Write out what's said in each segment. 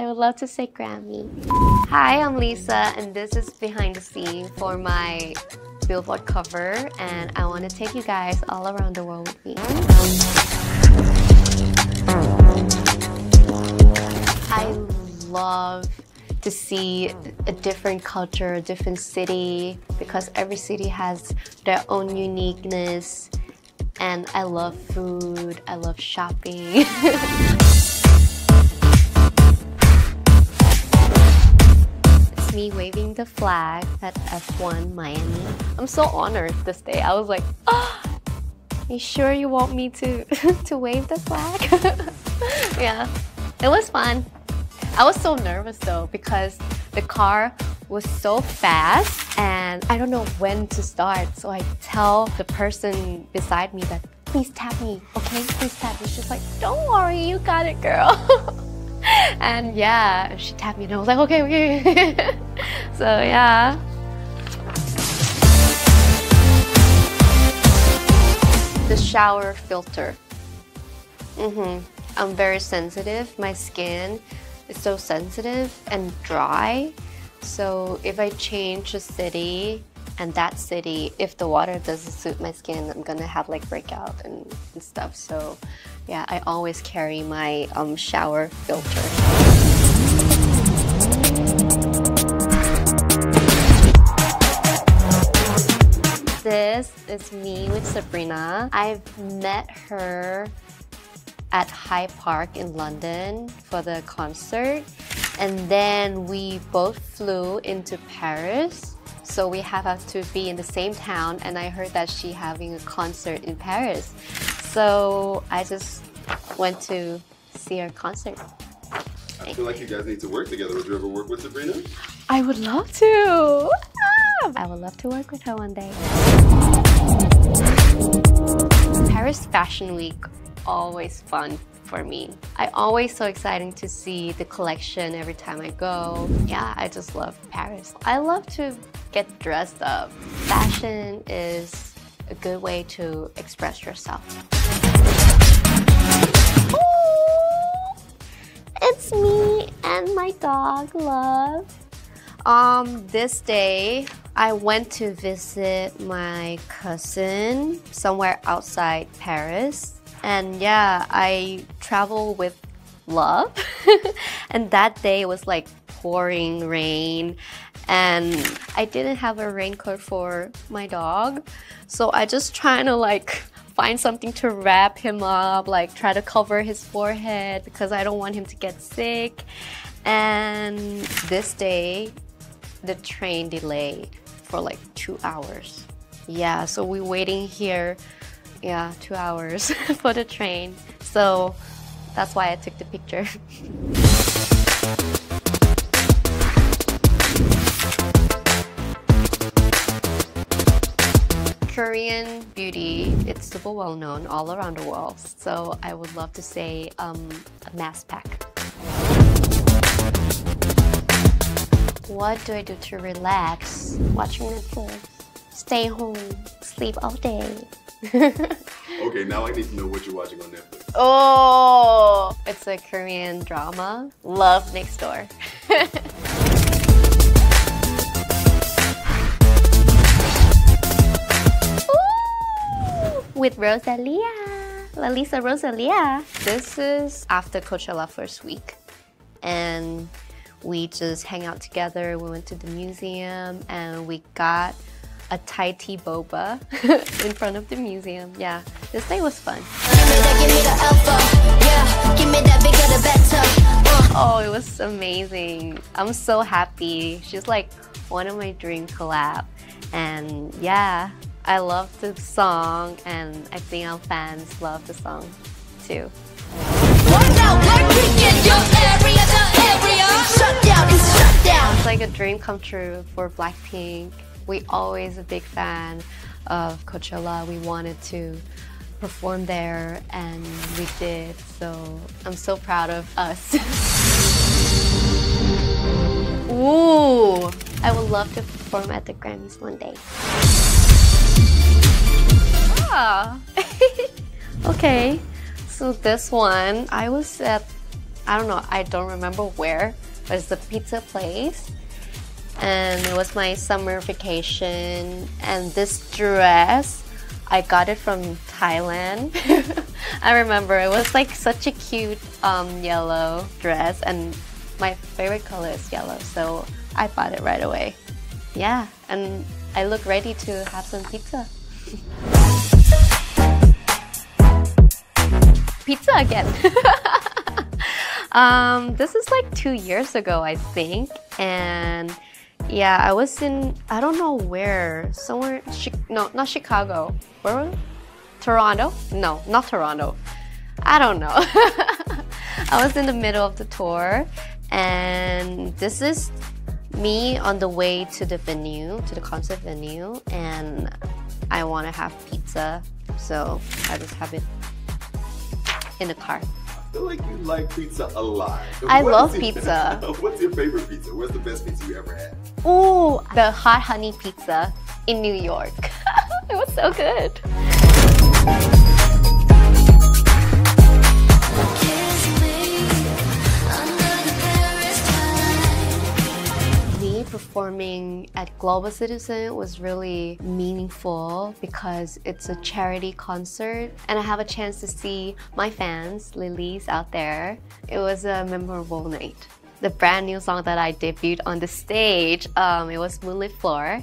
I would love to say Grammy. Hi, I'm Lisa, and this is behind the scene for my Billboard cover, and I want to take you guys all around the world with me. I love to see a different culture, a different city, because every city has their own uniqueness. And I love food, I love shopping. me waving the flag at F1 Miami. I'm so honored this day. I was like, oh, you sure you want me to, to wave the flag? yeah, it was fun. I was so nervous though because the car was so fast and I don't know when to start. So I tell the person beside me that please tap me, okay? Please tap me. She's like, don't worry, you got it, girl. and yeah, she tapped me and I was like, okay, okay. so yeah. The shower filter. Mm-hmm. I'm very sensitive. My skin is so sensitive and dry. So if I change a city and that city, if the water doesn't suit my skin, I'm gonna have like breakout and, and stuff. So yeah, I always carry my um, shower filter. This is me with Sabrina. I've met her at Hyde Park in London for the concert. And then we both flew into Paris. So we have to be in the same town and I heard that she having a concert in Paris. So I just went to see her concert. I feel like you guys need to work together. Would you ever work with Sabrina? I would love to. Ah! I would love to work with her one day. Paris Fashion Week always fun for me. I always so exciting to see the collection every time I go. Yeah, I just love Paris. I love to get dressed up. Fashion is a good way to express yourself. it's me and my dog, Love. Um, this day, I went to visit my cousin somewhere outside Paris. And yeah, I travel with love. and that day was like pouring rain and I didn't have a raincoat for my dog. So I just trying to like find something to wrap him up, like try to cover his forehead because I don't want him to get sick. And this day, the train delayed for like two hours. Yeah, so we're waiting here yeah, two hours for the train. So that's why I took the picture. Korean beauty, it's super well known all around the world. So I would love to say um, a mask pack. What do I do to relax? Watching Netflix, stay home, sleep all day. okay, now I need to know what you're watching on Netflix. Oh, it's a Korean drama. Love Next Door. with Rosalia. Lalisa Rosalia. This is after Coachella first week. And we just hang out together. We went to the museum and we got a Thai tea boba in front of the museum. Yeah, this day was fun. Oh, it was amazing. I'm so happy. She's like one of my dream collab. And yeah, I love the song and I think our fans love the song too. It's like a dream come true for Blackpink we always a big fan of Coachella. We wanted to perform there and we did. So I'm so proud of us. Ooh, I would love to perform at the Grammys one day. Okay. So this one, I was at I don't know, I don't remember where, but it's a pizza place. And it was my summer vacation. And this dress, I got it from Thailand. I remember it was like such a cute um, yellow dress, and my favorite color is yellow, so I bought it right away. Yeah, and I look ready to have some pizza. pizza again. um, this is like two years ago, I think, and yeah, I was in I don't know where, somewhere. no, not Chicago. Where? Was Toronto? No, not Toronto. I don't know. I was in the middle of the tour, and this is me on the way to the venue, to the concert venue, and I want to have pizza, so I just have it in the car. I feel like you like pizza a lot. I what love pizza. what's your favorite pizza? What's the best pizza you ever had? Ooh, the hot honey pizza in New York. it was so good. Performing at Global Citizen was really meaningful because it's a charity concert and I have a chance to see my fans, Lilies, out there. It was a memorable night. The brand new song that I debuted on the stage, um, it was Moonlit Floor.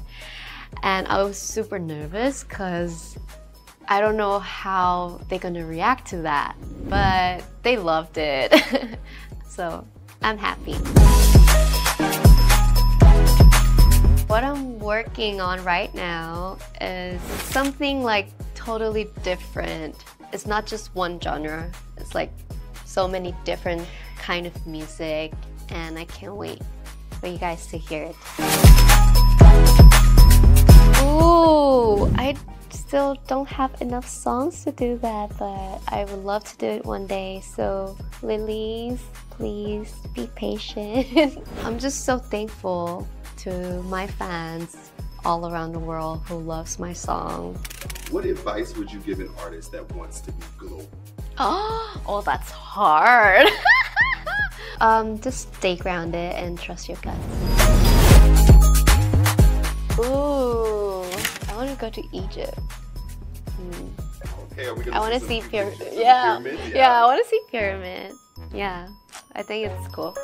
And I was super nervous because I don't know how they're gonna react to that, but they loved it. so I'm happy. What I'm working on right now is something like totally different. It's not just one genre. It's like so many different kind of music and I can't wait for you guys to hear it. Ooh, I still don't have enough songs to do that, but I would love to do it one day. So, Lilies, please be patient. I'm just so thankful to my fans all around the world who loves my song. What advice would you give an artist that wants to be global? Oh, oh that's hard. um, just stay grounded and trust your guts. Ooh, I want to go to Egypt. Hmm. Okay, I want to see pyramids. Yeah. yeah, yeah, I want to see pyramid. Yeah, I think it's cool.